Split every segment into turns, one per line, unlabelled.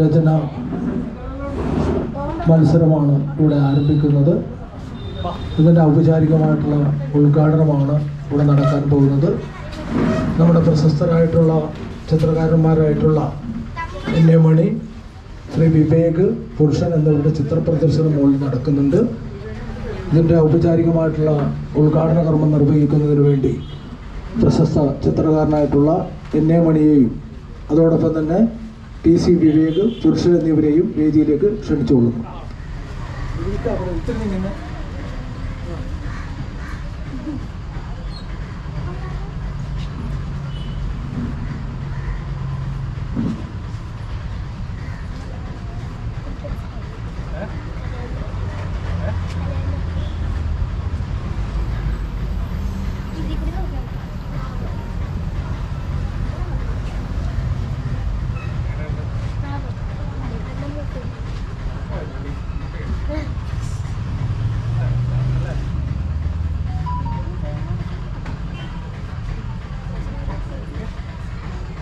രചന മത്സരമാണ് ഇവിടെ ആരംഭിക്കുന്നത്. ഇതിന്റെ ഔപചാരികമായിട്ടുള്ള ഉദ്ഘാടനമാണ് ഇവിടെ നടക്കാൻ പോകുന്നത്. നമ്മുടെ പ്രശസ്തരായിട്ടുള്ള ചിത്രകാരന്മാരായിട്ടുള്ള എൻ എ മണി ശ്രീ വിവേക് പുരുഷൻ എന്നിവരുടെ ചിത്രപ്രദർശനം മുകളിൽ നടക്കുന്നുണ്ട്. ഇതിന്റെ ഔപചാരികമായിട്ടുള്ള ഉദ്ഘാടന കർമ്മം നിർവഹിക്കുന്നതിന് വേണ്ടി പ്രശസ്ത ചിത്രകാരനായിട്ടുള്ള എൻ എ മണിയെയും അതോടൊപ്പം തന്നെ ടി സി വിവേക് പുരുഷൻ എന്നിവരെയും വേദിയിലേക്ക് ക്ഷണിച്ചുകൊള്ളുന്നു.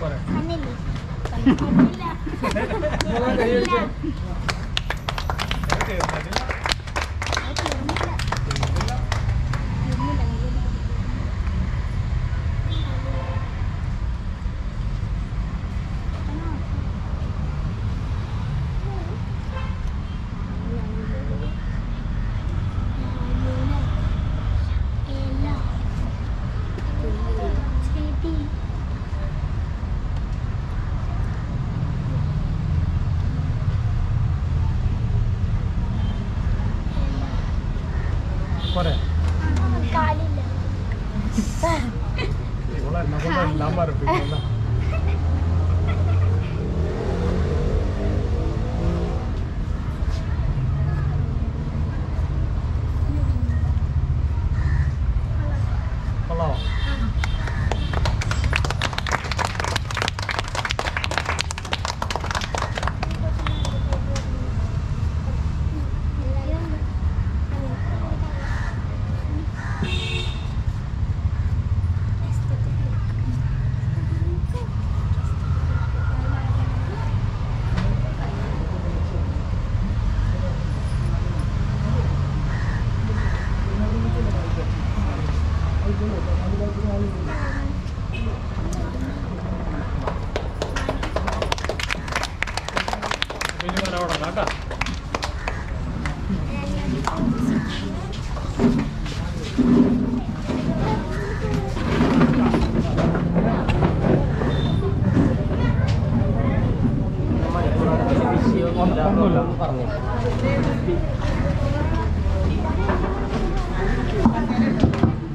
ऊपर है।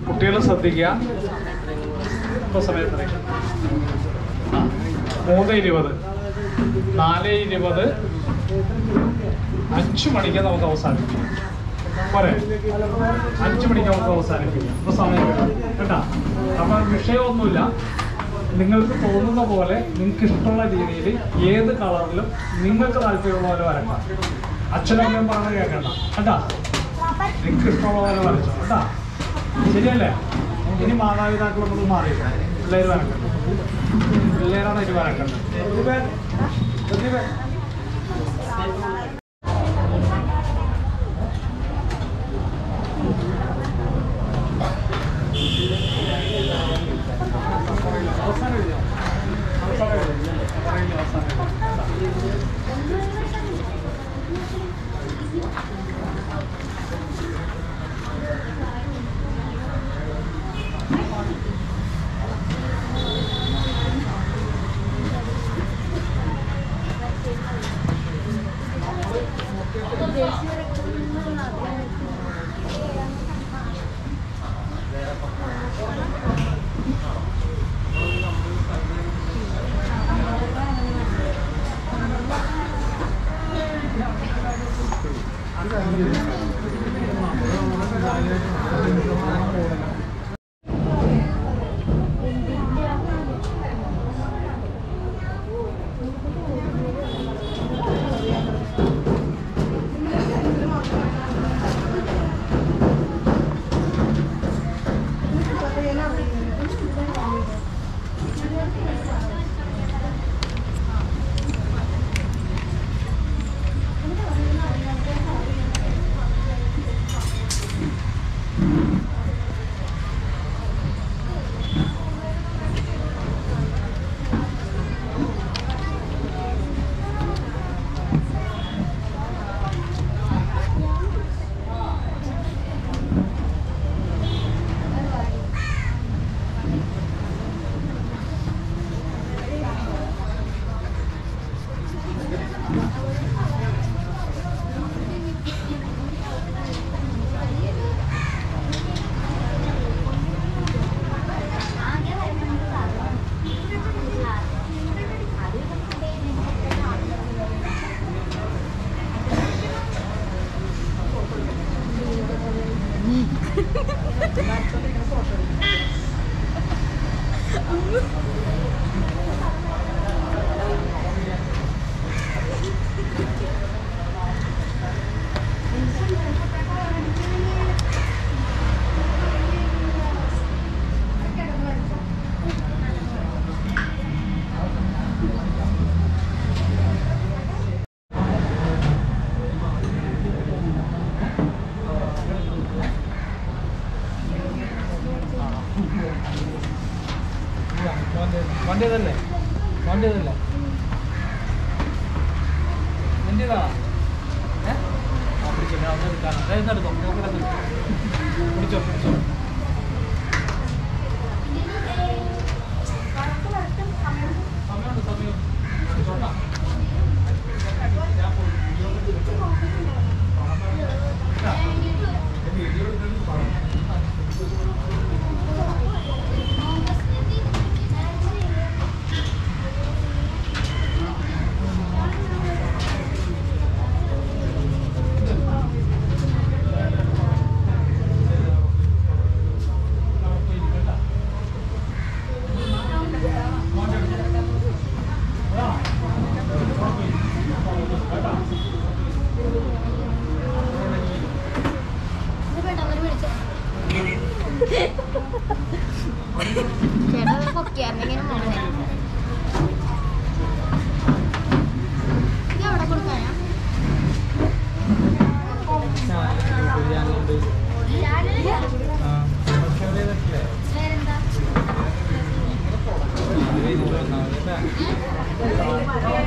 കുട്ടികൾ ശ്രദ്ധിക്കുക. ഇപ്പൊ സമയം പറയും. ആ, മൂന്ന് ഇരുപത്. നാല് ഇരുപത്. അഞ്ചു മണിക്ക് നമുക്ക് അവസാനിപ്പിക്കാം. പോരെ. അഞ്ചു മണിക്ക് നമുക്ക് അവസാനിപ്പിക്കാം. ഇപ്പൊ സമയം. കേട്ടാ? അപ്പൊ വിഷയമൊന്നുമില്ല. നിങ്ങൾക്ക് തോന്നുന്ന പോലെ നിങ്ങൾക്ക് ഇഷ്ടമുള്ള രീതിയിൽ ഏത് കളറിലും നിങ്ങൾക്ക് താല്പര്യമുള്ള പോലെ വരക്കാം അച്ഛനും അമ്മയും പറഞ്ഞ് കേൾക്കണ്ട. കേട്ടാ? നിങ്ങൾക്ക് ഇഷ്ടമുള്ള പോലെ വരച്ചോ. കേട്ടാ? ശരിയല്ലേ? ഇനി മാതാപിതാക്കളൊന്നും മാറി പിള്ളേർ വരക്കണ്ട. പിള്ളേരാണ് ഇനി വരക്കേണ്ടത്.
വണ്ടി തന്നെ വണ്ടി തന്നെ എന്റേതാണ് ഏഹ് പിടിച്ചില്ല അവിടെ എടുക്കാനാണ് അതായത് എടുത്തോ. പിടിച്ചോ പിടിച്ചോ.
nè.